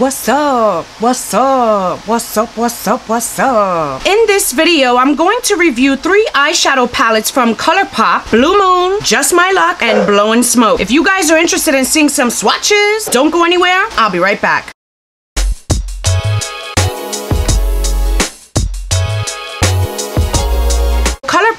What's up? What's up? What's up? What's up? What's up? In this video, I'm going to review three eyeshadow palettes from ColourPop, Blue Moon, Just My Luck, and Blowing Smoke. If you guys are interested in seeing some swatches, don't go anywhere. I'll be right back.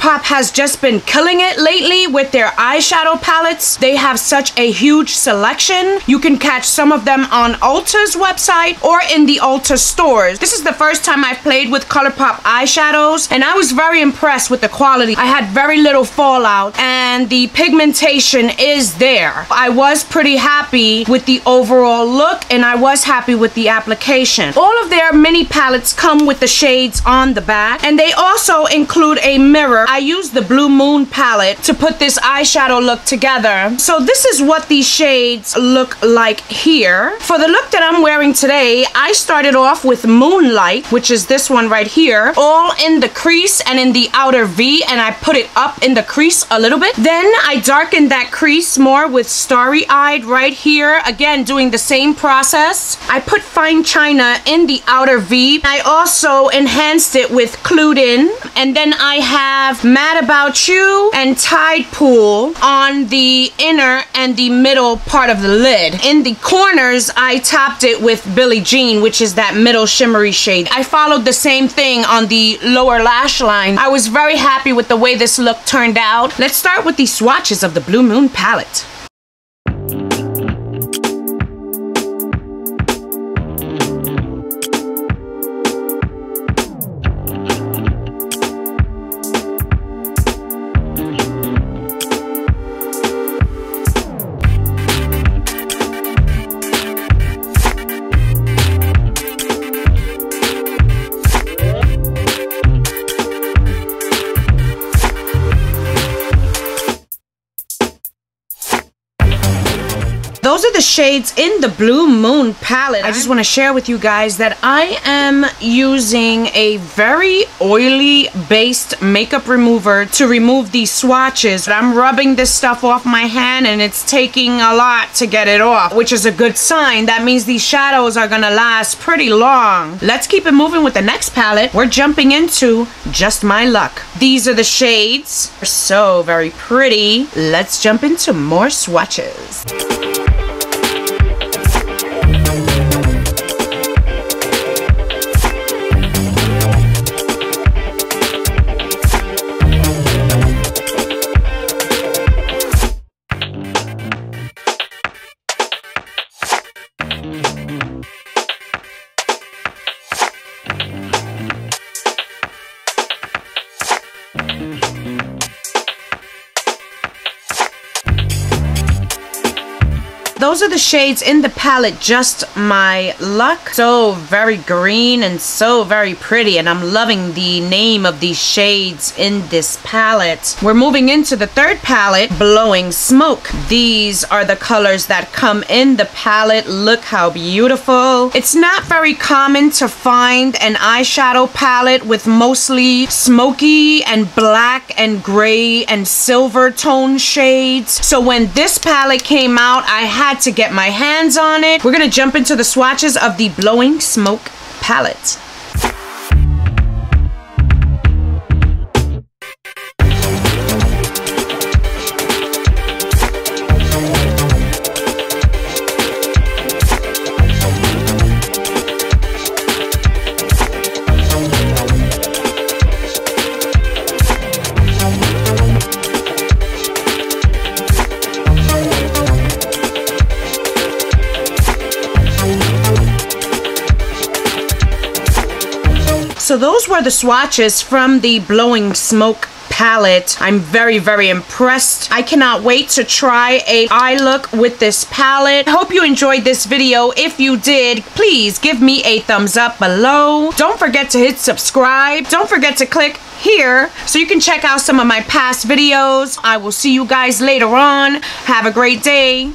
ColourPop has just been killing it lately with their eyeshadow palettes. They have such a huge selection. You can catch some of them on Ulta's website or in the Ulta stores. This is the first time I've played with ColourPop eyeshadows and I was very impressed with the quality. I had very little fallout and the pigmentation is there. I was pretty happy with the overall look and I was happy with the application. All of their mini palettes come with the shades on the back and they also include a mirror, I used the Blue Moon palette to put this eyeshadow look together. So this is what these shades look like here. For the look that I'm wearing today, I started off with Moonlight, which is this one right here, all in the crease and in the outer V, and I put it up in the crease a little bit. Then I darkened that crease more with Starry Eyed right here, again doing the same process. I put Fine China in the outer V. I also enhanced it with Clued In, and then I have have Mad About You and Tide Pool on the inner and the middle part of the lid. In the corners, I topped it with Billie Jean, which is that middle shimmery shade. I followed the same thing on the lower lash line. I was very happy with the way this look turned out. Let's start with the swatches of the Blue Moon palette. Those are the shades in the Blue Moon palette. I just want to share with you guys that I am using a very oily based makeup remover to remove these swatches. I'm rubbing this stuff off my hand and it's taking a lot to get it off, which is a good sign. That means these shadows are going to last pretty long. Let's keep it moving with the next palette. We're jumping into Just My Luck. These are the shades. They're so very pretty. Let's jump into more swatches. Mm-hmm. Those are the shades in the palette just my luck. So very green and so very pretty and i'm loving the name of these shades in this palette. We're moving into the third palette blowing smoke. These are the colors that come in the palette. Look how beautiful. It's not very common to find an eyeshadow palette with mostly smoky and black and gray and silver tone shades. So when this palette came out i had had to get my hands on it. We're gonna jump into the swatches of the Blowing Smoke palette. So those were the swatches from the Blowing Smoke palette. I'm very, very impressed. I cannot wait to try a eye look with this palette. Hope you enjoyed this video. If you did, please give me a thumbs up below. Don't forget to hit subscribe. Don't forget to click here so you can check out some of my past videos. I will see you guys later on. Have a great day.